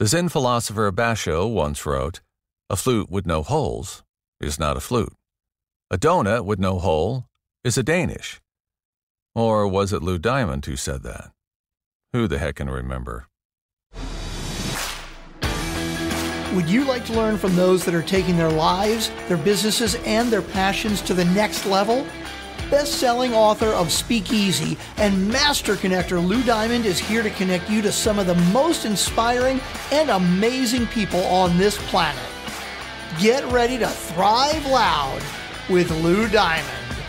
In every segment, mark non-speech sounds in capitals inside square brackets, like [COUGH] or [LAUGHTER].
The Zen philosopher Basho once wrote, A flute with no holes is not a flute. A donut with no hole is a Danish. Or was it Lou Diamond who said that? Who the heck can remember? Would you like to learn from those that are taking their lives, their businesses, and their passions to the next level? Best selling author of Speakeasy and master connector Lou Diamond is here to connect you to some of the most inspiring and amazing people on this planet. Get ready to thrive loud with Lou Diamond.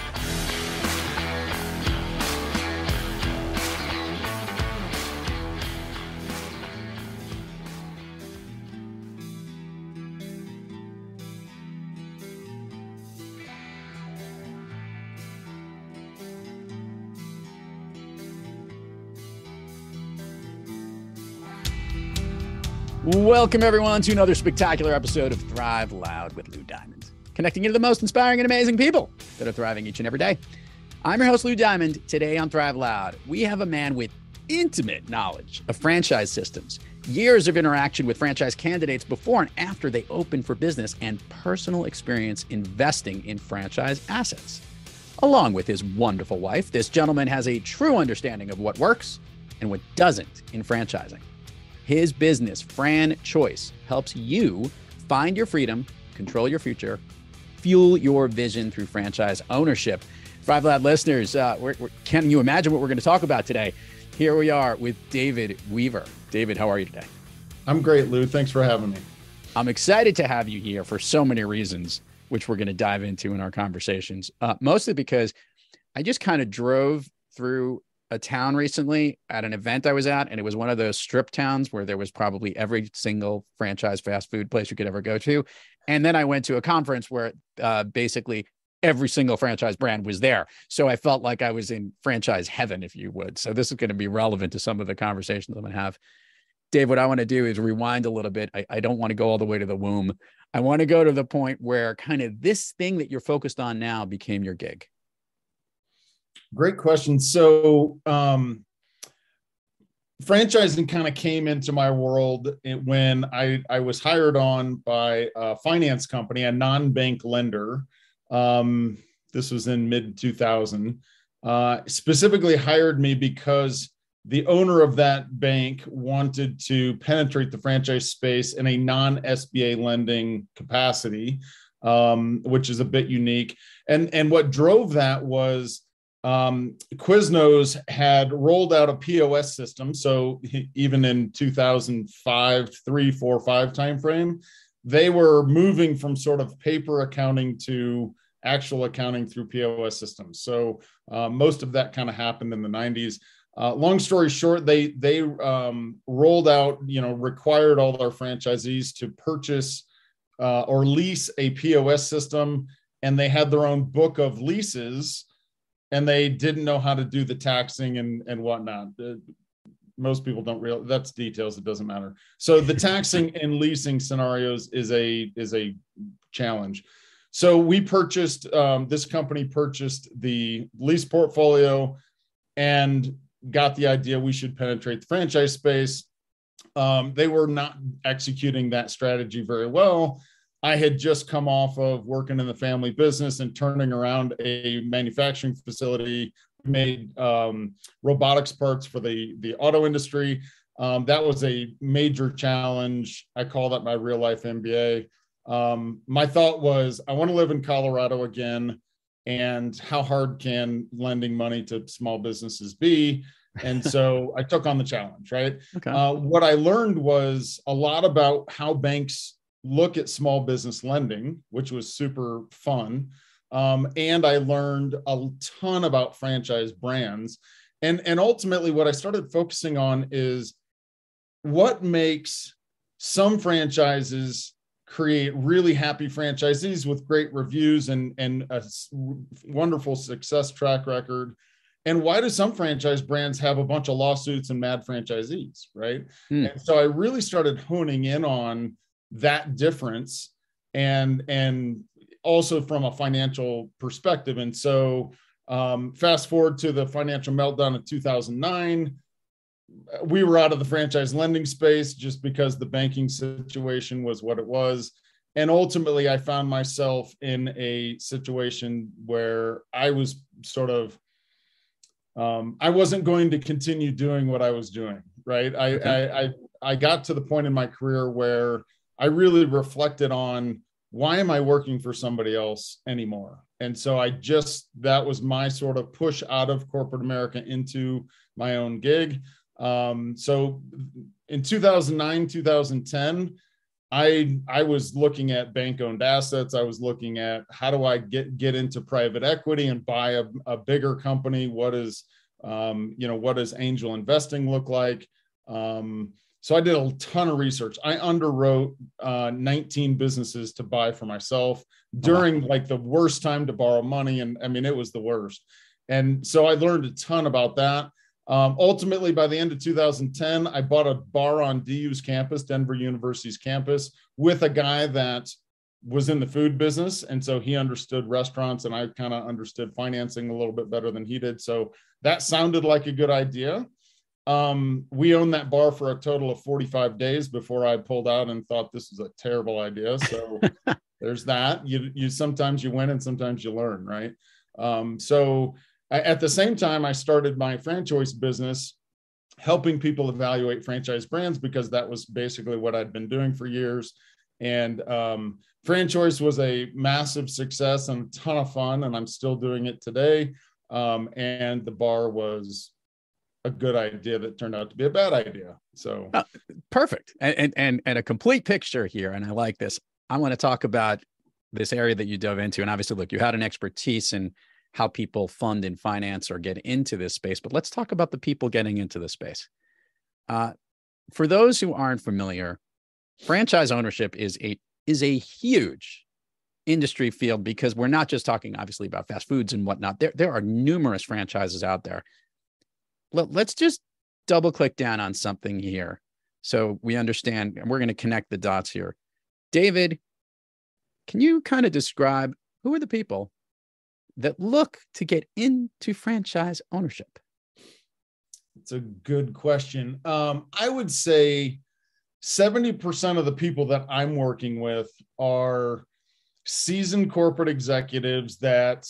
Welcome, everyone, to another spectacular episode of Thrive Loud with Lou Diamond, connecting you to the most inspiring and amazing people that are thriving each and every day. I'm your host, Lou Diamond. Today on Thrive Loud, we have a man with intimate knowledge of franchise systems, years of interaction with franchise candidates before and after they open for business, and personal experience investing in franchise assets. Along with his wonderful wife, this gentleman has a true understanding of what works and what doesn't in franchising. His business, FranChoice, helps you find your freedom, control your future, fuel your vision through franchise ownership. Thrive Loud listeners, uh, we're, we're, can you imagine what we're going to talk about today? Here we are with David Weaver. David, how are you today? I'm great, Lou. Thanks for having me. I'm excited to have you here for so many reasons, which we're going to dive into in our conversations. Uh, mostly because I just kind of drove through a town recently at an event I was at, and it was one of those strip towns where there was probably every single franchise fast food place you could ever go to. And then I went to a conference where uh, basically every single franchise brand was there. So I felt like I was in franchise heaven, if you would. So this is going to be relevant to some of the conversations I'm going to have. Dave, what I want to do is rewind a little bit. I, I don't want to go all the way to the womb. I want to go to the point where kind of this thing that you're focused on now became your gig. Great question. So, um, franchising kind of came into my world when I, I was hired on by a finance company, a non bank lender. Um, this was in mid 2000. Uh, specifically hired me because the owner of that bank wanted to penetrate the franchise space in a non SBA lending capacity, um, which is a bit unique. And, and what drove that was um, Quiznos had rolled out a POS system. So even in 2005, three, four, five timeframe, they were moving from sort of paper accounting to actual accounting through POS systems. So uh, most of that kind of happened in the 90s. Uh, long story short, they they um, rolled out, you know, required all their franchisees to purchase uh, or lease a POS system, and they had their own book of leases and they didn't know how to do the taxing and and whatnot. Most people don't real that's details. It doesn't matter. So the [LAUGHS] taxing and leasing scenarios is a is a challenge. So we purchased um, this company purchased the lease portfolio and got the idea we should penetrate the franchise space. Um, they were not executing that strategy very well. I had just come off of working in the family business and turning around a manufacturing facility, made um, robotics parts for the, the auto industry. Um, that was a major challenge. I call that my real life MBA. Um, my thought was, I want to live in Colorado again. And how hard can lending money to small businesses be? And so I took on the challenge, right? [LAUGHS] Okay. Uh, what I learned was a lot about how banks look at small business lending, which was super fun. Um, and I learned a ton about franchise brands. And, and ultimately, what I started focusing on is what makes some franchises create really happy franchisees with great reviews and, and a wonderful success track record. And why do some franchise brands have a bunch of lawsuits and mad franchisees, right? Hmm. And so I really started honing in on that difference and and also from a financial perspective and so um, fast forward to the financial meltdown of 2009 we were out of the franchise lending space just because the banking situation was what it was. And ultimately, I found myself in a situation where I was sort of, um, I wasn't going to continue doing what I was doing. Right. I, okay. I, I, I got to the point in my career where I really reflected on why am I working for somebody else anymore? And so I just, that was my sort of push out of corporate America into my own gig. Um, so in 2009, 2010, I I was looking at bank owned assets. I was looking at how do I get get into private equity and buy a, a bigger company. What is um, you know what does angel investing look like? Um, so I did a ton of research. I underwrote uh, 19 businesses to buy for myself during like the worst time to borrow money, and I mean it was the worst. And so I learned a ton about that. Um, ultimately, by the end of 2010, I bought a bar on DU's campus, Denver University's campus, with a guy that was in the food business. And so he understood restaurants, and I kind of understood financing a little bit better than he did. So that sounded like a good idea. Um, we owned that bar for a total of 45 days before I pulled out and thought this was a terrible idea. So [LAUGHS] there's that. You, you sometimes you win and sometimes you learn, right? Um, so at the same time, I started my franchise business, helping people evaluate franchise brands because that was basically what I'd been doing for years. And um, FranChoice was a massive success and a ton of fun, and I'm still doing it today. Um, and the bar was a good idea that turned out to be a bad idea. So uh, perfect, and, and and a complete picture here. And I like this. I want to talk about this area that you dove into, and obviously, look, you had an expertise in how people fund and finance or get into this space, but let's talk about the people getting into the space. Uh, for those who aren't familiar, franchise ownership is a is a huge industry field because we're not just talking obviously about fast foods and whatnot. There there are numerous franchises out there. Let, let's just double click down on something here so we understand and we're going to connect the dots here. David, can you kind of describe who are the people that look to get into franchise ownership? It's a good question. Um, I would say 70% of the people that I'm working with are seasoned corporate executives that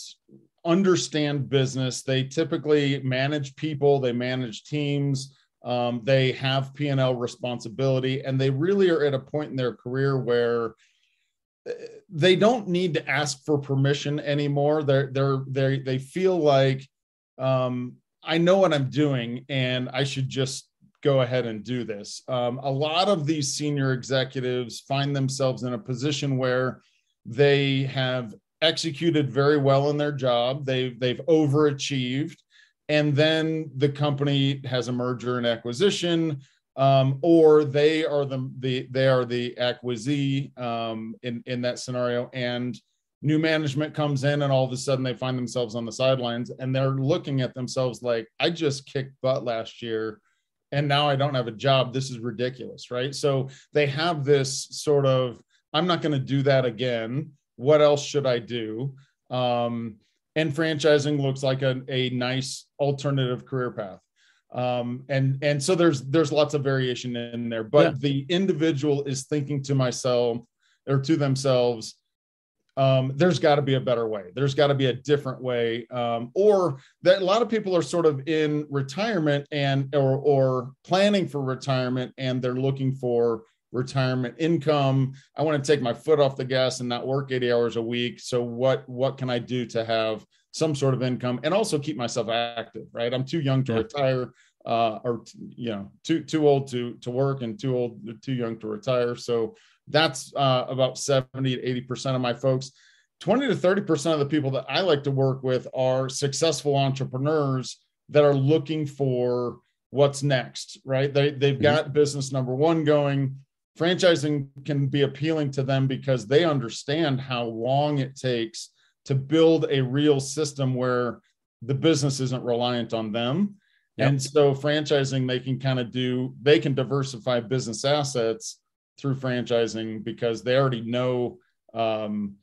understand business. They typically manage people, they manage teams, um, they have P&L responsibility, and they really are at a point in their career where they don't need to ask for permission anymore. They're they're they they feel like um, I know what I'm doing and I should just go ahead and do this. Um, a lot of these senior executives find themselves in a position where they have executed very well in their job. They've they've overachieved, and then the company has a merger and acquisition um, or they are the, the they are the acquisee um, in in that scenario, and new management comes in, and all of a sudden they find themselves on the sidelines, and they're looking at themselves like, I just kicked butt last year, and now I don't have a job. This is ridiculous, right? So they have this sort of, I'm not going to do that again. What else should I do? Um, and franchising looks like a, a nice alternative career path um, and and so there's there's lots of variation in there but yeah. the individual is thinking to myself or to themselves um, there's got to be a better way there's got to be a different way um, or that a lot of people are sort of in retirement and or or planning for retirement and they're looking for retirement income. I want to take my foot off the gas and not work 80 hours a week. So what what can i do to have some sort of income and also keep myself active right? I'm too young to yeah. retire uh, or you know too too old to to work and too old too young to retire. So that's uh, about 70 to 80 percent of my folks. 20 to 30 percent of the people that i like to work with are successful entrepreneurs that are looking for what's next right? They, they've mm-hmm. got business number one going franchising can be appealing to them because they understand how long it takes to build a real system where the business isn't reliant on them. Yep. And so franchising, they can kind of do, they can diversify business assets through franchising because they already know um,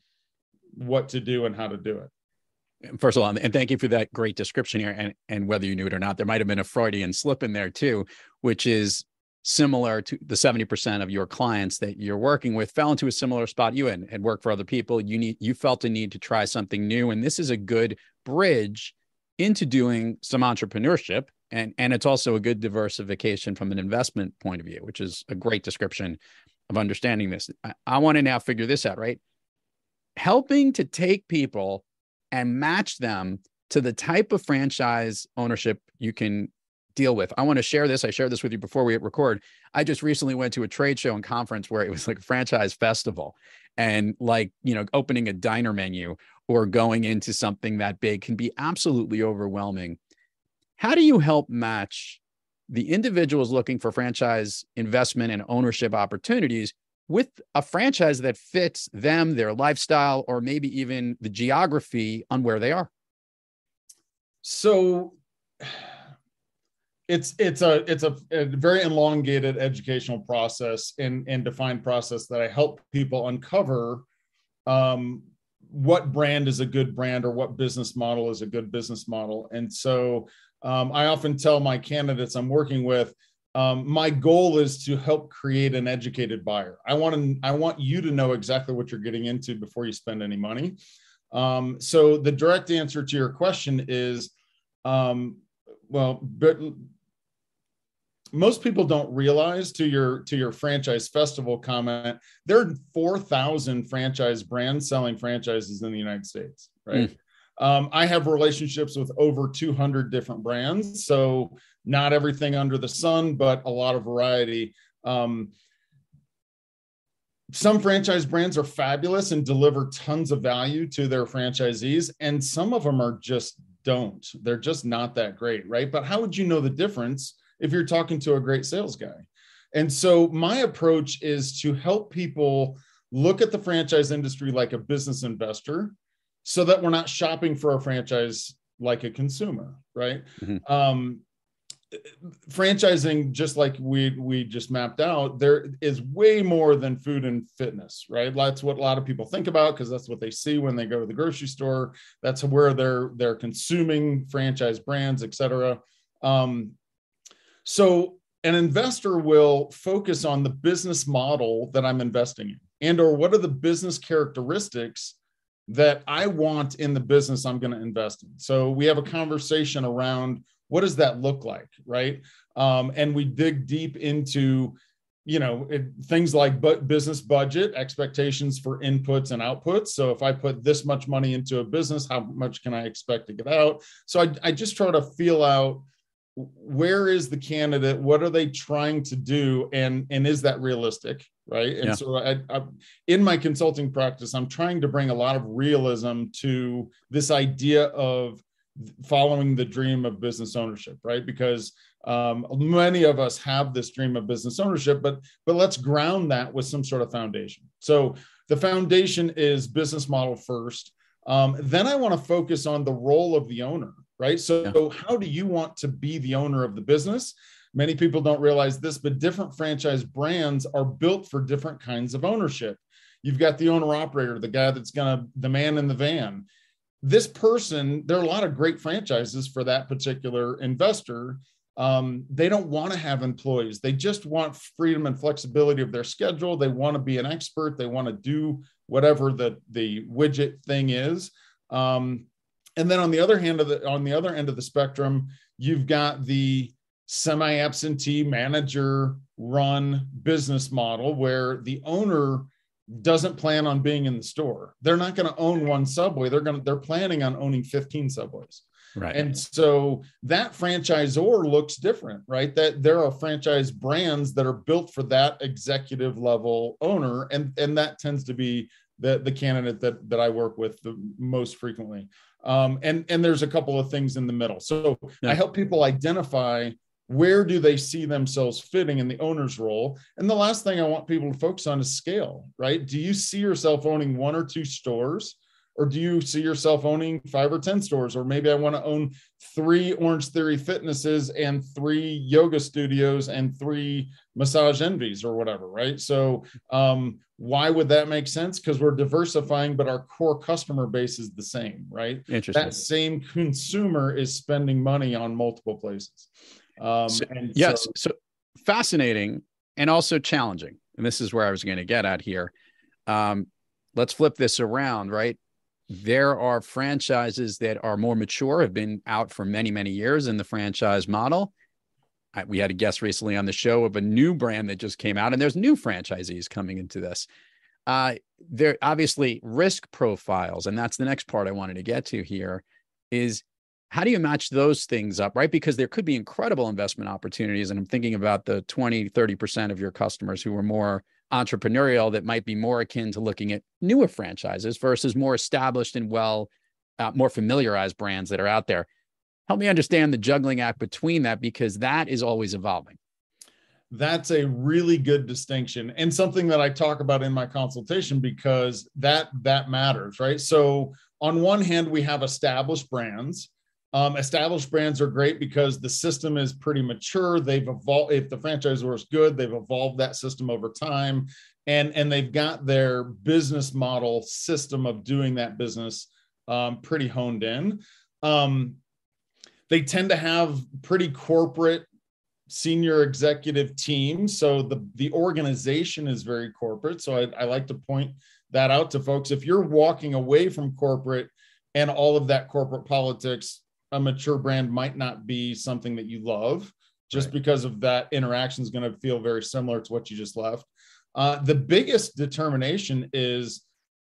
what to do and how to do it. first of all, and thank you for that great description here. And and whether you knew it or not, there might have been a Freudian slip in there too, which is similar to the 70% of your clients that you're working with fell into a similar spot you had, had worked for other people. You need you felt a need to try something new. And this is a good bridge into doing some entrepreneurship. And, and it's also a good diversification from an investment point of view, which is a great description of understanding this. I, I want to now figure this out, right? Helping to take people and match them to the type of franchise ownership you can deal with. I want to share this. I shared this with you before we record. I just recently went to a trade show and conference where it was like a franchise festival and like, you know, opening a diner menu or going into something that big can be absolutely overwhelming. How do you help match the individuals looking for franchise investment and ownership opportunities with a franchise that fits them, their lifestyle, or maybe even the geography on where they are? So it's it's a it's a, a, very elongated educational process and and defined process that I help people uncover um, what brand is a good brand or what business model is a good business model. And so um, I often tell my candidates I'm working with, um, my goal is to help create an educated buyer. I want to I want you to know exactly what you're getting into before you spend any money. Um, so the direct answer to your question is, um, well, but most people don't realize to your to your franchise festival comment there are 4000 franchise brands selling franchises in the united states right? Mm. um, i have relationships with over 200 different brands so not everything under the sun but a lot of variety. Um, some franchise brands are fabulous and deliver tons of value to their franchisees and some of them are just don't. They're just not that great right? But how would you know the difference if you're talking to a great sales guy. And so my approach is to help people look at the franchise industry like a business investor so that we're not shopping for a franchise like a consumer, right? Mm-hmm. Um, franchising just like we we just mapped out there is way more than food and fitness right that's what a lot of people think about because that's what they see when they go to the grocery store that's where they're they're consuming franchise brands etc um, so an investor will focus on the business model that I'm investing in and or what are the business characteristics that I want in the business I'm going to invest in. So we have a conversation around what does that look like, right? Um, and we dig deep into you know it, things like but business budget expectations for inputs and outputs so if i put this much money into a business how much can i expect to get out so i, I just try to feel out where is the candidate? What are they trying to do? And and is that realistic right? And yeah. so I, I, in my consulting practice i'm trying to bring a lot of realism to this idea of following the dream of business ownership right? Because um, many of us have this dream of business ownership but but let's ground that with some sort of foundation. So the foundation is business model first. Um, then i want to focus on the role of the owner right? So, yeah. how do you want to be the owner of the business? Many people don't realize this, but different franchise brands are built for different kinds of ownership. You've got the owner operator, the guy that's going to, the man in the van. This person, there are a lot of great franchises for that particular investor. Um, they don't want to have employees. They just want freedom and flexibility of their schedule. They want to be an expert. They want to do whatever the, the widget thing is. Um, and then on the other hand of the on the other end of the spectrum you've got the semi absentee manager run business model where the owner doesn't plan on being in the store. They're not going to own one subway. They're going to they're planning on owning 15 subways. Right. And so that franchisor looks different right? That there are franchise brands that are built for that executive level owner and and that tends to be the the candidate that that i work with the most frequently. Um, and and there's a couple of things in the middle. So yeah. i help people identify where do they see themselves fitting in the owner's role. And the last thing i want people to focus on is scale right? Do you see yourself owning one or two stores or do you see yourself owning five or 10 stores? Or maybe I want to own three Orange Theory fitnesses and three yoga studios and three massage envies or whatever, right? So, um, why would that make sense? Because we're diversifying, but our core customer base is the same, right? Interesting. That same consumer is spending money on multiple places. Um, so, yes, so, so fascinating and also challenging. And this is where I was going to get at here. Um, let's flip this around, right? There are franchises that are more mature, have been out for many, many years in the franchise model. I, we had a guest recently on the show of a new brand that just came out, and there's new franchisees coming into this. Uh, there obviously risk profiles, and that's the next part I wanted to get to here. Is how do you match those things up, right? Because there could be incredible investment opportunities. And I'm thinking about the 20, 30% of your customers who are more entrepreneurial that might be more akin to looking at newer franchises versus more established and well, uh, more familiarized brands that are out there. Help me understand the juggling act between that because that is always evolving. That's a really good distinction and something that I talk about in my consultation because that that matters, right? So on one hand, we have established brands um, established brands are great because the system is pretty mature. They've evolved. If the franchisor is good, they've evolved that system over time, and and they've got their business model system of doing that business um, pretty honed in. Um, they tend to have pretty corporate senior executive teams, so the the organization is very corporate. So I, I like to point that out to folks. If you're walking away from corporate and all of that corporate politics a mature brand might not be something that you love just right. because of that interaction is going to feel very similar to what you just left. Uh, the biggest determination is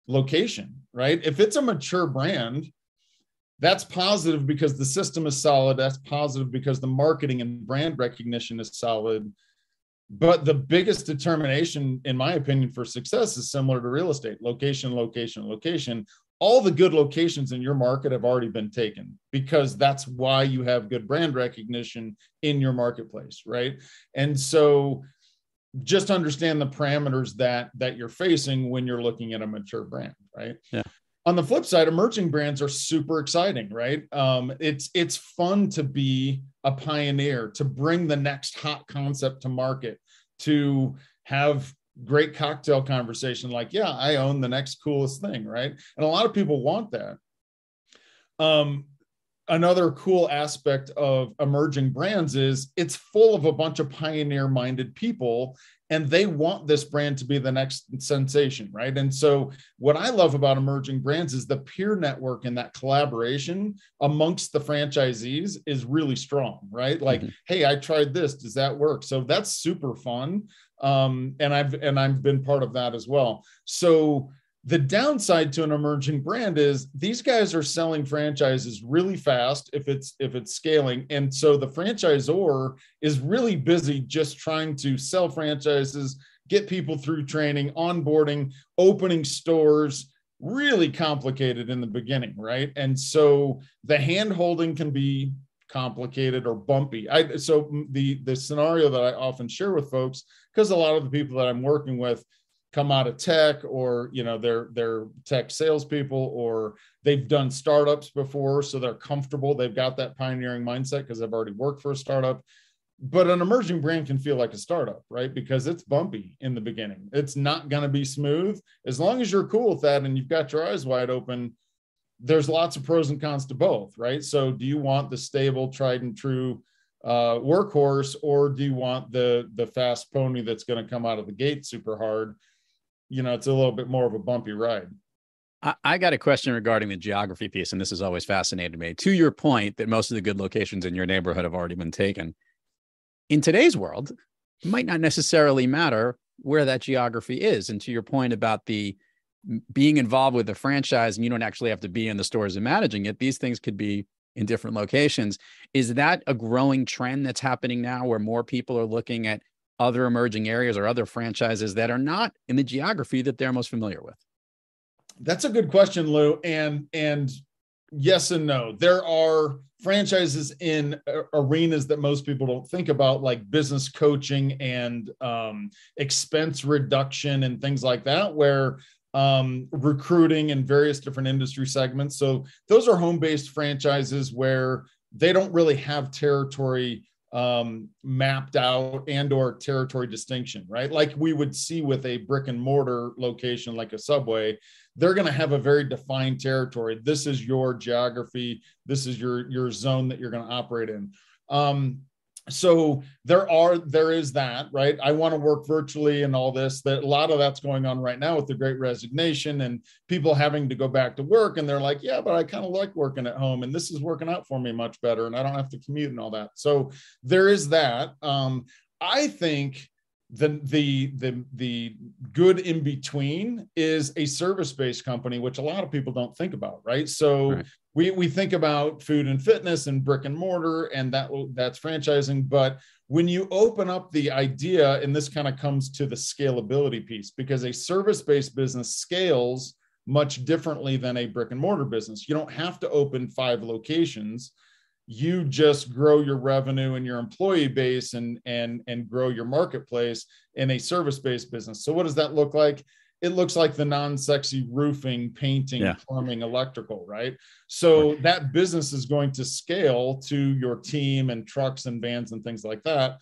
location, right? If it's a mature brand, that's positive because the system is solid. That's positive because the marketing and brand recognition is solid. But the biggest determination, in my opinion, for success is similar to real estate location, location, location all the good locations in your market have already been taken because that's why you have good brand recognition in your marketplace right? And so just understand the parameters that that you're facing when you're looking at a mature brand right? Yeah. On the flip side emerging brands are super exciting right? Um, it's it's fun to be a pioneer to bring the next hot concept to market to have great cocktail conversation like yeah i own the next coolest thing right? And a lot of people want that. Um another cool aspect of emerging brands is it's full of a bunch of pioneer minded people and they want this brand to be the next sensation right? And so what i love about emerging brands is the peer network and that collaboration amongst the franchisees is really strong right? Like mm-hmm. hey i tried this does that work? So that's super fun um, and I've and I've been part of that as well. So the downside to an emerging brand is these guys are selling franchises really fast if it's if it's scaling and so the franchisor is really busy just trying to sell franchises get people through training onboarding opening stores really complicated in the beginning right and so the hand holding can be complicated or bumpy. I so the the scenario that i often share with folks because a lot of the people that I'm working with come out of tech or you know they're they're tech salespeople or they've done startups before so they're comfortable they've got that pioneering mindset because they've already worked for a startup. But an emerging brand can feel like a startup right? Because it's bumpy in the beginning. It's not going to be smooth. As long as you're cool with that and you've got your eyes wide open there's lots of pros and cons to both right so do you want the stable tried and true uh, workhorse, or do you want the the fast pony that's going to come out of the gate super hard? You know, it's a little bit more of a bumpy ride. I, I got a question regarding the geography piece, and this has always fascinated me. To your point that most of the good locations in your neighborhood have already been taken. In today's world, it might not necessarily matter where that geography is. And to your point about the being involved with the franchise and you don't actually have to be in the stores and managing it, these things could be in different locations. Is that a growing trend that's happening now where more people are looking at other emerging areas or other franchises that are not in the geography that they're most familiar with? That's a good question, Lou. And and yes and no. There are franchises in arenas that most people don't think about, like business coaching and um, expense reduction and things like that, where um, recruiting in various different industry segments. So those are home based franchises where they don't really have territory um, mapped out and or territory distinction, right? Like we would see with a brick and mortar location like a Subway, they're going to have a very defined territory. This is your geography. This is your your zone that you're going to operate in. Um, so there are there is that right? I want to work virtually and all this that a lot of that's going on right now with the great resignation and people having to go back to work and they're like yeah but i kind of like working at home and this is working out for me much better and i don't have to commute and all that. So there is that. Um, i think the the the the good in between is a service based company which a lot of people don't think about right? So right. We we think about food and fitness and brick and mortar and that that's franchising but when you open up the idea and this kind of comes to the scalability piece because a service based business scales much differently than a brick and mortar business. You don't have to open five locations. You just grow your revenue and your employee base and and and grow your marketplace in a service based business. So what does that look like it looks like the non-sexy roofing painting yeah. plumbing electrical right? So that business is going to scale to your team and trucks and vans and things like that.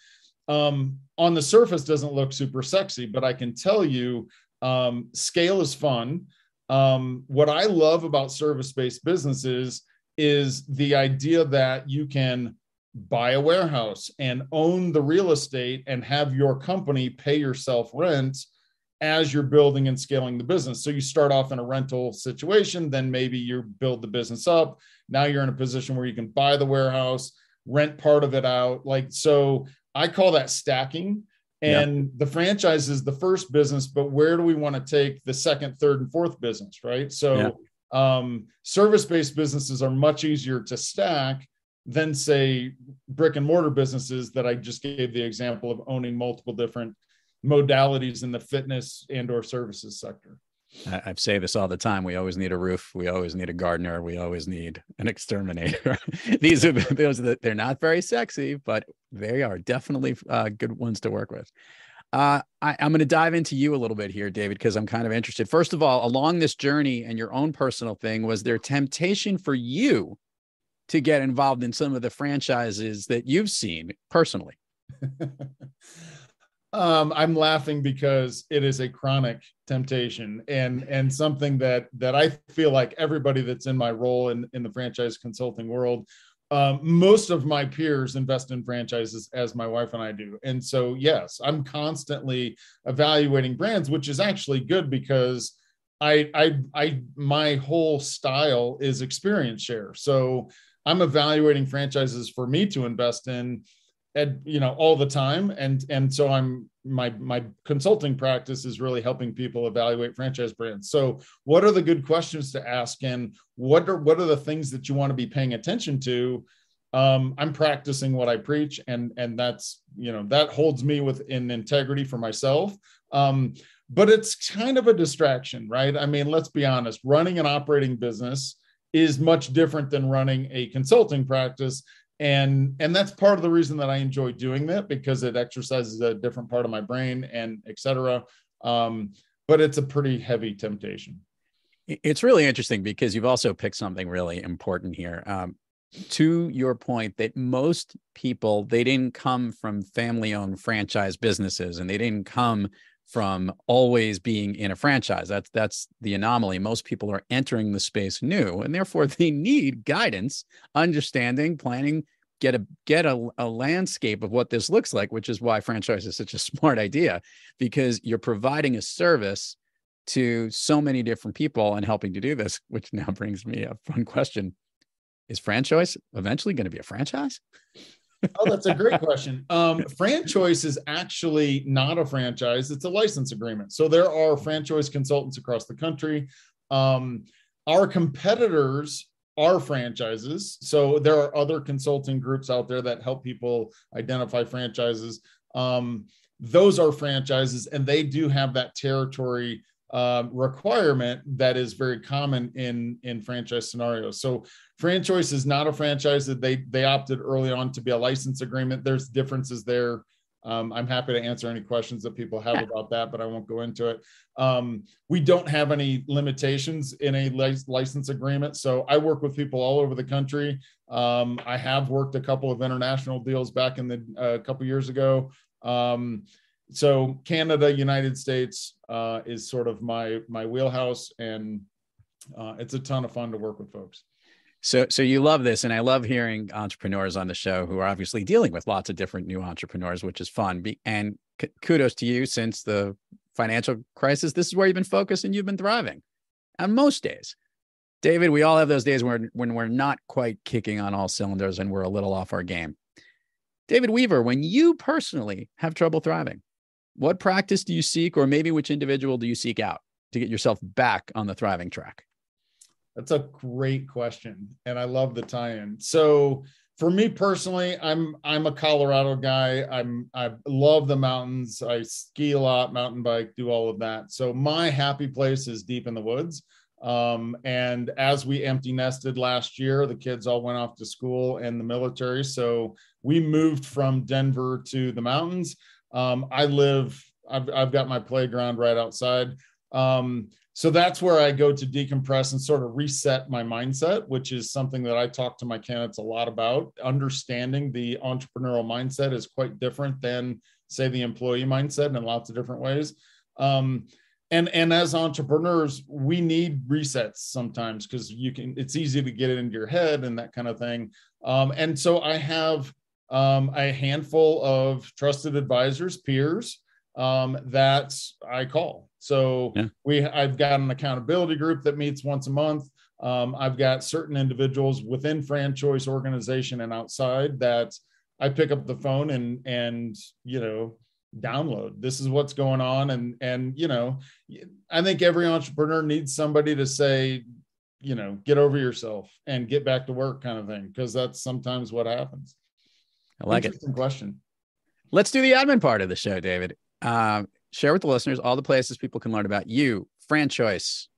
Um, on the surface doesn't look super sexy but i can tell you um, scale is fun. Um, what i love about service-based businesses is the idea that you can buy a warehouse and own the real estate and have your company pay yourself rent as you're building and scaling the business. So you start off in a rental situation, then maybe you build the business up. Now you're in a position where you can buy the warehouse, rent part of it out. Like, so I call that stacking. And yeah. the franchise is the first business, but where do we want to take the second, third, and fourth business? Right. So, yeah um, service-based businesses are much easier to stack than say brick and mortar businesses that I just gave the example of owning multiple different modalities in the fitness and or services sector. I say this all the time. We always need a roof. We always need a gardener. We always need an [LAUGHS] exterminator. These are those that they're not very sexy, but they are definitely uh, good ones to work with. Uh, I, am going to dive into you a little bit here, David, because I'm kind of interested. First of all, along this journey and your own personal thing, was there temptation for you to get involved in some of the franchises that you've seen personally? [LAUGHS] um, I'm laughing because it is a chronic temptation and and something that that I feel like everybody that's in my role in in the franchise consulting world um, most of my peers invest in franchises as my wife and I do. And so, yes, I'm constantly evaluating brands, which is actually good because I, I, I, my whole style is experience share. So I'm evaluating franchises for me to invest in at, you know, all the time. And, and so I'm, my, my consulting practice is really helping people evaluate franchise brands. So what are the good questions to ask? And what are, what are the things that you want to be paying attention to? Um, I'm practicing what I preach and, and that's, you know, that holds me within integrity for myself. Um, but it's kind of a distraction, right? I mean, let's be honest, running an operating business is much different than running a consulting practice and and that's part of the reason that i enjoy doing that because it exercises a different part of my brain and etc um, but it's a pretty heavy temptation. It's really interesting because you've also picked something really important here. Um, to your point that most people they didn't come from family owned franchise businesses and they didn't come from always being in a franchise. That's that's the anomaly. Most people are entering the space new and therefore [LAUGHS] they need guidance understanding planning get a get a, a landscape of what this looks like which is why FranChoice is such a [LAUGHS] smart idea because you're providing a service to so many different people and helping to do this [LAUGHS] which now brings me a fun question. Is FranChoice eventually going to be a franchise oh, that's a great question. Um, FranChoice is actually not a franchise; it's a license agreement. So there are franchise consultants across the country. Um, our competitors are franchises. So there are other consulting groups out there that help people identify franchises. Um, those are franchises, and they do have that territory uh, requirement that is very common in in franchise scenarios. So FranChoice is not a franchise that they they opted early on to be a license agreement. There's differences there Um, I'm happy to answer any questions that people have about that, but I won't go into it. Um, we don't have any limitations in a license agreement. So I work with people all over the country. Um, I have worked a couple of international deals back in the a uh, couple years ago. So Canada, United States uh, is sort of my my wheelhouse, and uh, it's a ton of fun to work with folks. So, so you love this, and I love hearing entrepreneurs on the show who are obviously dealing with lots of different new entrepreneurs, which is fun. And kudos to you, since the financial crisis, this is where you've been focused and you've been thriving on most days. David, we all have those days when when we're not quite kicking on all cylinders and we're a little off our game. David Weaver, when you personally have trouble thriving, what practice do you seek, or maybe which individual do you seek out to get yourself back on the thriving track? That's a great question, and I love the tie-in. So, for me personally, I'm I'm a Colorado guy. I'm I love the mountains. I ski a lot, mountain bike, do all of that. So my happy place is deep in the woods. Um, and as we empty nested last year, the kids all went off to school and the military. So we moved from Denver to the mountains. Um, I live. I've I've got my playground right outside. Um, so that's where I go to decompress and sort of reset my mindset, which is something that I talk to my candidates a lot about. Understanding the entrepreneurial mindset is quite different than, say, the employee mindset in lots of different ways. Um, and and as entrepreneurs, we need resets sometimes because you can. It's easy to get it into your head and that kind of thing. Um, and so I have um, a handful of trusted advisors, peers um, that I call. So yeah. we, I've got an accountability group that meets once a month. Um, I've got certain individuals within FranChoice organization and outside that I pick up the phone and and you know download. This is what's going on, and and you know, I think every entrepreneur needs somebody to say, you know, get over yourself and get back to work, kind of thing, because that's sometimes what happens. I like it. Question. Let's do the admin part of the show, David. Um, share with the listeners all the places people can learn about you, FranChoice,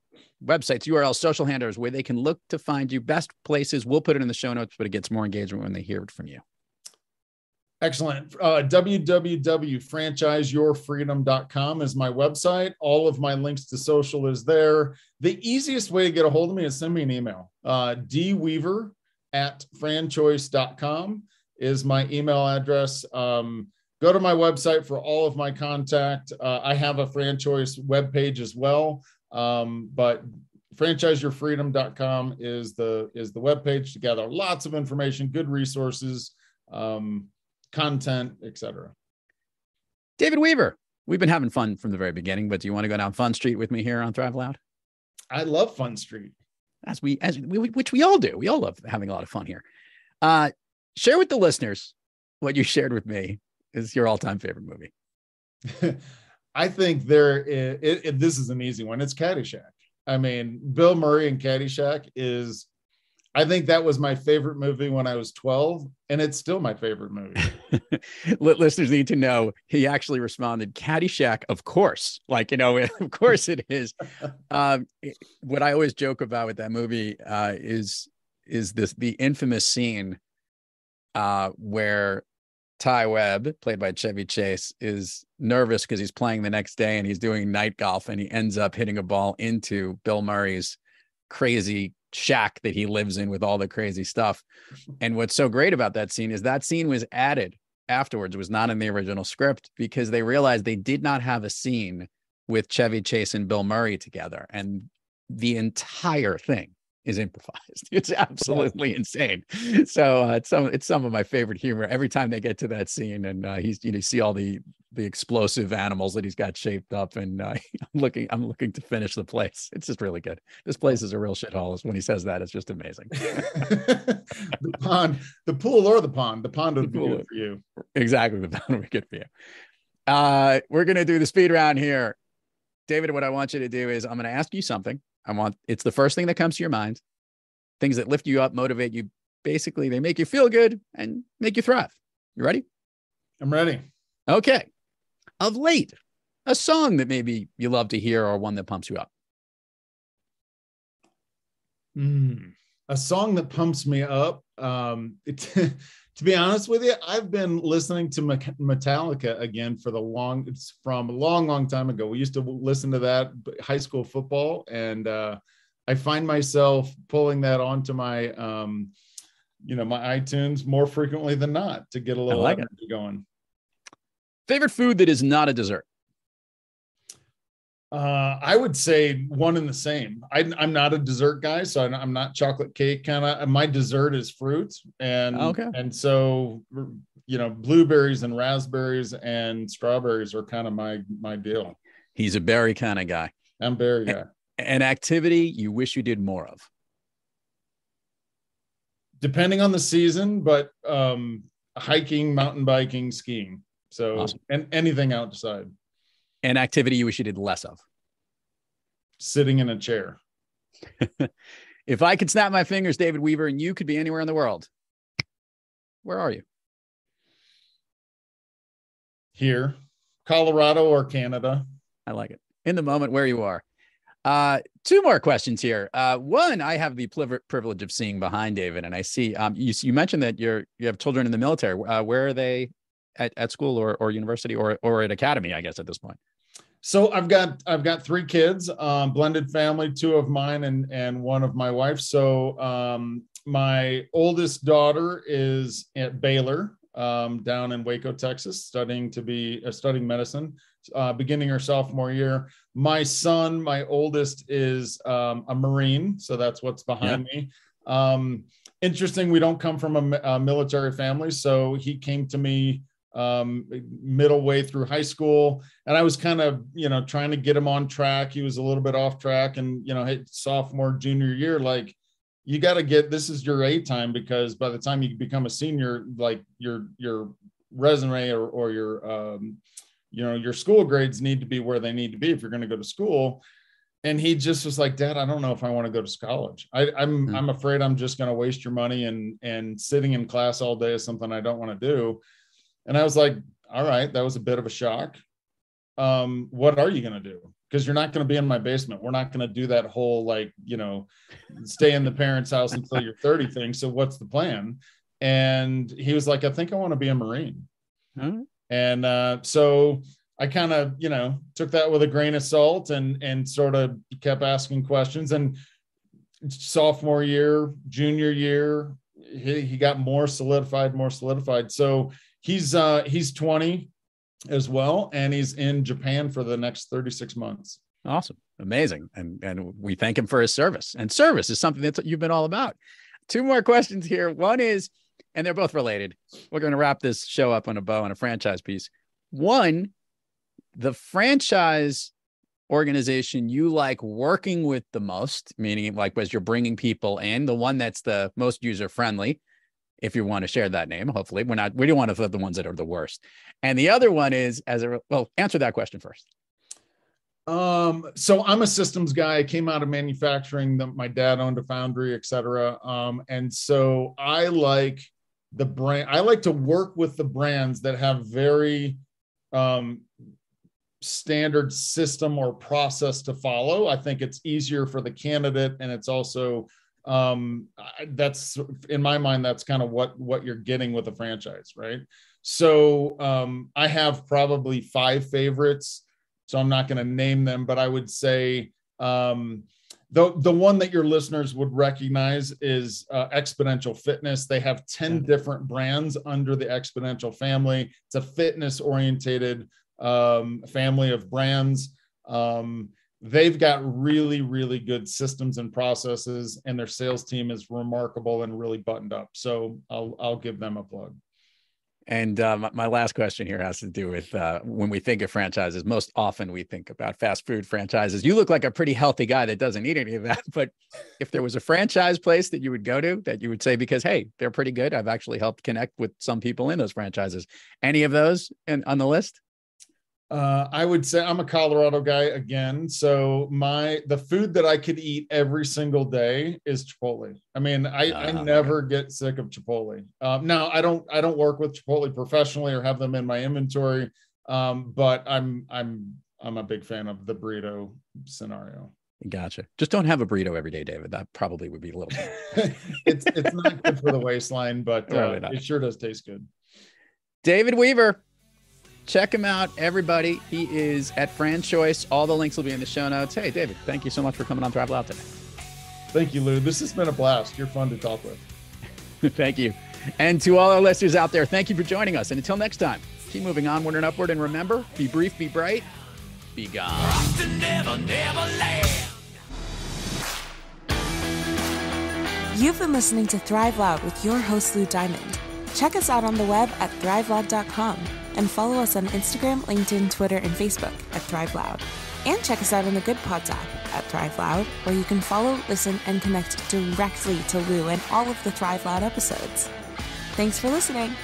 websites, URLs, social handlers, where they can look to find you. Best places. We'll put it in the show notes, but it gets more engagement when they hear it from you. Excellent. Uh, www.franchiseyourfreedom.com is my website. All of my links to social is there. The easiest way to get a hold of me is send me an email. Uh, dweaver at franchoice.com is my email address. Um, go to my website for all of my contact. Uh, I have a FranChoice webpage as well, um, but franchiseyourfreedom.com is the is the webpage to gather lots of information, good resources, um, content, etc. David Weaver, we've been having fun from the very beginning, but do you want to go down Fun Street with me here on Thrive Loud? I love Fun Street. As we as we, which we all do. We all love having a lot of fun here. Uh, share with the listeners what you shared with me is your all-time favorite movie? [LAUGHS] I think there is, it, it, this is an easy one. It's Caddyshack. I mean, Bill Murray and Caddyshack is I think that was my favorite movie when I was 12, and it's still my favorite movie. [LAUGHS] Listeners need to know he actually responded, Caddyshack, of course. Like, you know, [LAUGHS] of course it is. Um, what I always joke about with that movie uh, is is this the infamous scene uh, where Ty Webb, played by Chevy Chase, is nervous because he's playing the next day and he's doing night golf and he ends up hitting a ball into Bill Murray's crazy shack that he lives in with all the crazy stuff. And what's so great about that scene is that scene was added afterwards, it was not in the original script because they realized they did not have a scene with Chevy Chase and Bill Murray together. And the entire thing is improvised. [LAUGHS] It's absolutely yeah. insane. So uh, it's some it's some of my favorite humor. Every time they get to that scene, and uh, he's you know you see all the the explosive animals that he's got shaped up, and uh, [LAUGHS] I'm looking I'm looking to finish the place. It's just really good. This place is a real shithole. When he says that, it's just amazing. [LAUGHS] the pond, the pool, or the pond. The pond would be good for you. Exactly, the pond would be good for you. Uh, we're gonna do the speed round here. David, what I want you to do is I'm going to ask you something. I want it's the first thing that comes to your mind. Things that lift you up, motivate you. Basically, they make you feel good and make you thrive. You ready? I'm ready. Okay. Of late, a song that maybe you love to hear or one that pumps you up. Mm, a song that pumps me up. Um, [LAUGHS] it, to be honest with you, I've been listening to Metallica again for the long. It's from a long, long time ago. We used to listen to that high school football, and uh, I find myself pulling that onto my, um, you know, my iTunes more frequently than not to get a little like energy it. going. Favorite food that is not a dessert. Uh, I would say one and the same. I, am not a dessert guy, so I'm not chocolate cake kind of. My dessert is fruit, and okay. and so you know, blueberries and raspberries and strawberries are kind of my my deal. He's a berry kind of guy. I'm berry guy. An activity you wish you did more of. Depending on the season, but um, hiking, mountain biking, skiing. So awesome. and anything outside an activity you wish you did less of? Sitting in a chair. [LAUGHS] if I could snap my fingers, David Weaver, and you could be anywhere in the world, where are you? Here, Colorado or Canada. I like it. In the moment where you are. Uh, two more questions here. Uh, one, I have the privilege of seeing behind David, and I see um, you, you mentioned that you're you have children in the military. Uh, where are they at, at school or, or university or or at academy? I guess at this point. So I've got I've got three kids, um, blended family, two of mine and and one of my wife. So um, my oldest daughter is at Baylor um, down in Waco, Texas, studying to be uh, studying medicine, uh, beginning her sophomore year. My son, my oldest, is um, a Marine, so that's what's behind yeah. me. Um, interesting, we don't come from a, a military family, so he came to me um, middle way through high school. And I was kind of, you know, trying to get him on track. He was a little bit off track and, you know, hit sophomore, junior year, like you got to get, this is your A time because by the time you become a senior, like your, your resume or, or your, um, you know, your school grades need to be where they need to be if you're going to go to school. And he just was like, Dad, I don't know if I want to go to college. I, I'm, mm-hmm. I'm afraid I'm just going to waste your money and and sitting in class all day is something I don't want to do and I was like, all right, that was a bit of a shock. Um, what are you going to do? Because you're not going to be in my basement. We're not going to do that whole, like, you know, stay in the parents' house until you're 30 thing. So what's the plan? And he was like, I think I want to be a Marine. And uh, so I kind of, you know, took that with a grain of salt and and sort of kept asking questions. And sophomore year, junior year, he, he got more solidified, more solidified. So he's uh he's 20 as well and he's in japan for the next 36 months. Awesome. Amazing. And and we thank him for his service. And service is something that you've been all about. Two more questions here. One is and they're both related. We're going to wrap this show up on a bow on a franchise piece. One the franchise organization you like working with the most meaning like as you're bringing people in the one that's the most user friendly if you want to share that name. Hopefully, we're not. We don't want to flip the ones that are the worst. And the other one is as a well. Answer that question first. Um, so I'm a systems guy. I came out of manufacturing. The, my dad owned a foundry, et cetera. Um, and so I like the brand. I like to work with the brands that have very um, standard system or process to follow. I think it's easier for the candidate, and it's also um that's in my mind that's kind of what what you're getting with a franchise right? So um i have probably five favorites so i'm not going to name them but i would say um the the one that your listeners would recognize is uh, Xponential Fitness. They have 10 mm-hmm. different brands under the exponential family. It's a fitness orientated um, family of brands. Um, they've got really really good systems and processes and their sales team is remarkable and really buttoned up. So i'll i'll give them a plug. And uh, my last question here has to do with uh, when we think of franchises most often we think about fast food franchises. You look like a pretty healthy guy that doesn't eat any of that [LAUGHS] but if there was a franchise place that you would go to that you would say because hey they're pretty good i've actually helped connect with some people in those franchises. Any of those in, on the list uh, I would say I'm a Colorado guy again. So my the food that I could eat every single day is Chipotle. I mean, I, I ah, never get sick of Chipotle. Um, now I don't I don't work with Chipotle professionally or have them in my inventory, um, but I'm I'm I'm a big fan of the burrito scenario. Gotcha. Just don't have a burrito every day, David. That probably would be a little. [LAUGHS] it's it's not good for the waistline, but [LAUGHS] uh, it sure does taste good. David Weaver, check him out, everybody. He is at FranChoice. All the links will be in the show notes. Hey, David, thank you so much for coming on Thrive Loud today. Thank you, Lou. This has been a blast. You're fun to talk with. [LAUGHS] thank you. And to all our listeners out there, thank you for joining us. And until next time, keep moving onward and upward. And remember, be brief, be bright, be gone. Never, never You've been listening to Thrive Loud with your host, Lou Diamond. Check us out on the web at thriveloud.com and follow us on Instagram, LinkedIn, Twitter, and Facebook at Thrive Loud. And check us out on the Good Pods app at Thrive Loud, where you can follow, listen, and connect directly to Lou and all of the Thrive Loud episodes. Thanks for listening.